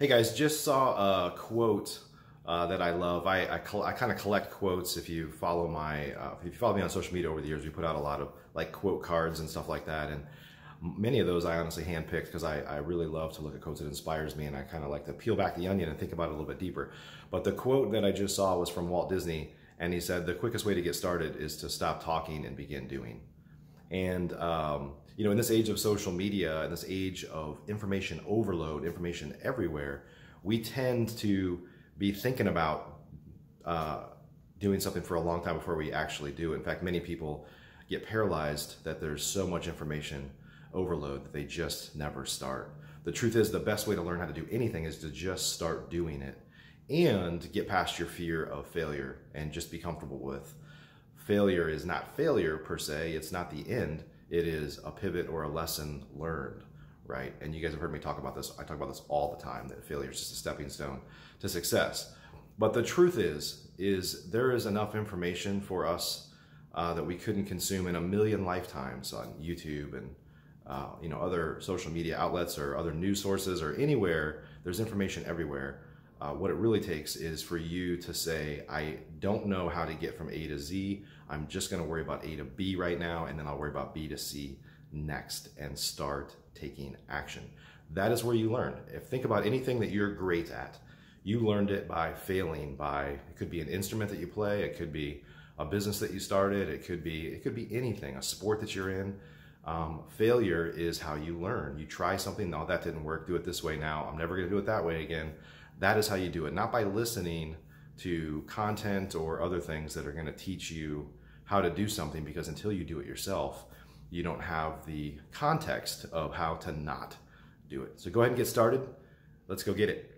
Hey guys, just saw a quote uh, that I love. I, I, I kind of collect quotes. If you follow my, uh, if you follow me on social media over the years, we put out a lot of like quote cards and stuff like that. And many of those I honestly handpicked because I, I really love to look at quotes that inspires me and I kind of like to peel back the onion and think about it a little bit deeper. But the quote that I just saw was from Walt Disney and he said, the quickest way to get started is to stop talking and begin doing. And, um, you know, in this age of social media, in this age of information overload, information everywhere, we tend to be thinking about uh, doing something for a long time before we actually do. In fact, many people get paralyzed that there's so much information overload that they just never start. The truth is, the best way to learn how to do anything is to just start doing it and get past your fear of failure and just be comfortable with failure is not failure per se, it's not the end, it is a pivot or a lesson learned, right? And you guys have heard me talk about this. I talk about this all the time that failure is just a stepping stone to success. But the truth is, is there is enough information for us uh, that we couldn't consume in a million lifetimes on YouTube and uh, you know other social media outlets or other news sources or anywhere. There's information everywhere uh, what it really takes is for you to say, I don't know how to get from A to Z. I'm just going to worry about A to B right now, and then I'll worry about B to C next and start taking action. That is where you learn. If think about anything that you're great at, you learned it by failing by it could be an instrument that you play, it could be a business that you started, it could be it could be anything, a sport that you're in. Um, failure is how you learn. You try something, no, that didn't work. Do it this way now. I'm never going to do it that way again. That is how you do it, not by listening to content or other things that are going to teach you how to do something because until you do it yourself, you don't have the context of how to not do it. So go ahead and get started. Let's go get it.